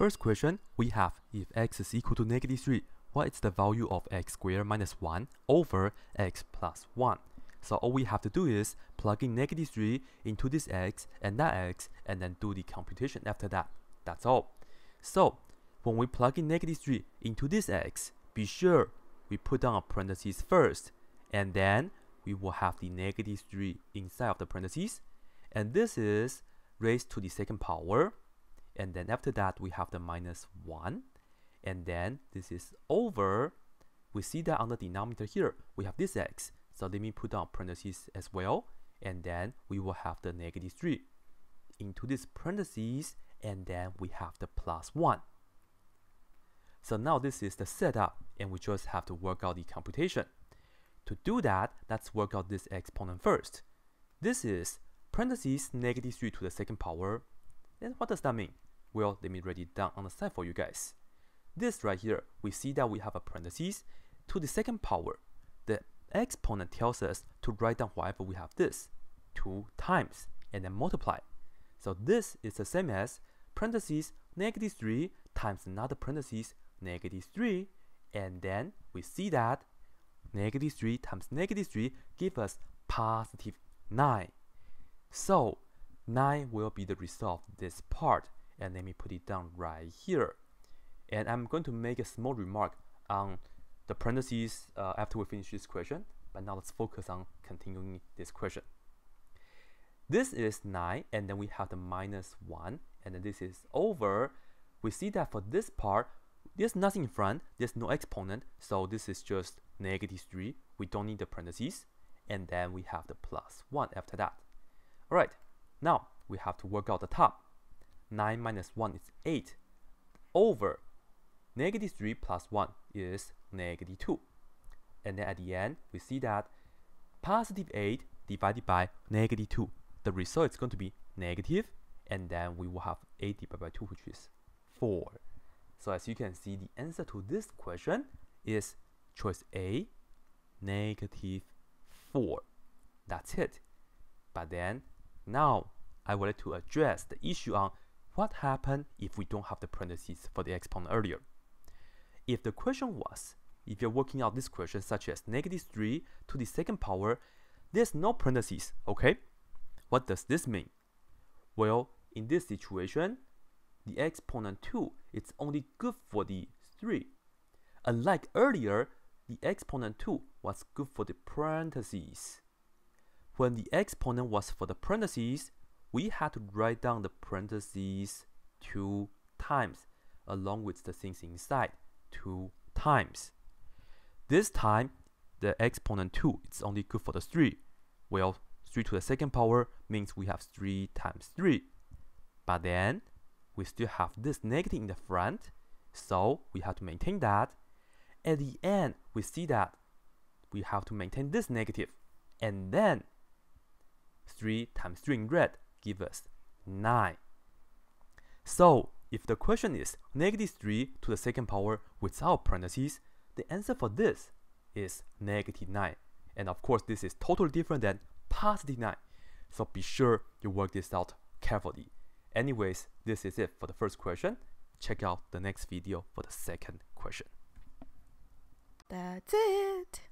first question, we have if x is equal to negative 3, what is the value of x squared minus 1 over x plus 1? So all we have to do is plug in negative 3 into this x and that x and then do the computation after that. That's all. So when we plug in negative 3 into this x, be sure we put down a parentheses first and then we will have the negative 3 inside of the parentheses and this is raised to the second power and then after that we have the minus 1 and then this is over. We see that on the denominator here we have this x. So let me put down parentheses as well. And then we will have the negative 3 into this parentheses. And then we have the plus 1 so now this is the setup and we just have to work out the computation. To do that let's work out this exponent first. This is parentheses negative 3 to the second power then what does that mean well let me write it down on the side for you guys this right here, we see that we have a parentheses to the second power. The exponent tells us to write down whatever we have this, 2 times, and then multiply. So this is the same as parentheses negative 3 times another parentheses negative 3, and then we see that negative 3 times negative 3 give us positive 9. So 9 will be the result of this part, and let me put it down right here and I'm going to make a small remark on the parentheses uh, after we finish this question, but now let's focus on continuing this question. This is 9, and then we have the minus 1, and then this is over. We see that for this part, there's nothing in front, there's no exponent, so this is just negative 3. We don't need the parentheses, and then we have the plus 1 after that. Alright, now we have to work out the top. 9 minus 1 is 8 over Negative 3 plus 1 is negative 2. And then at the end, we see that positive 8 divided by negative 2. The result is going to be negative, and then we will have 8 divided by 2, which is 4. So as you can see, the answer to this question is choice A, negative 4. That's it. But then, now I would like to address the issue on what happened if we don't have the parentheses for the exponent earlier. If the question was, if you're working out this question such as negative 3 to the second power, there's no parentheses, okay? What does this mean? Well, in this situation, the exponent 2 is only good for the 3. Unlike earlier, the exponent 2 was good for the parentheses. When the exponent was for the parentheses, we had to write down the parentheses two times along with the things inside two times. This time, the exponent 2 is only good for the 3. Well, 3 to the second power means we have 3 times 3. But then, we still have this negative in the front, so we have to maintain that. At the end, we see that we have to maintain this negative, and then 3 times 3 in red give us 9. So if the question is negative 3 to the second power without parentheses, the answer for this is negative 9. And of course, this is totally different than positive 9. So be sure you work this out carefully. Anyways, this is it for the first question. Check out the next video for the second question. That's it.